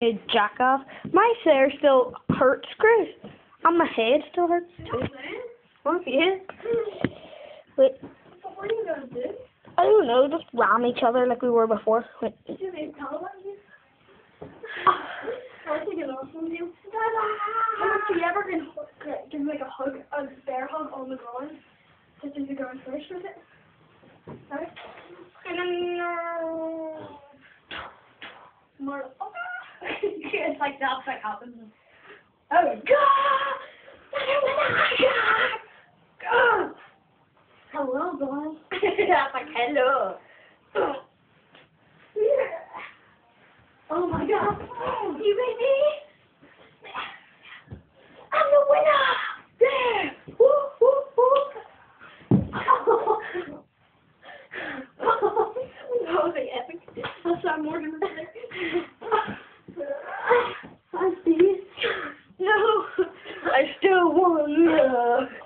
Hey, jack off. My hair still hurts, Chris. And my head still hurts too. What yeah? Wait, What are you gonna do? I don't know, just ram each other like we were before. Wait. Do they tell about you? I think it's awesome. You. Have you ever been give like a hug, a bear hug on the ground? Just as you're going first with it. Right? And then uh, more. Oh, it's like that's like happens. Oh God! God! Hello, guys. that's like hello. Oh my god. You ready? I'm the winner! Yeah! Woo, woo, woo. that was like epic. I'll start more than I Still won.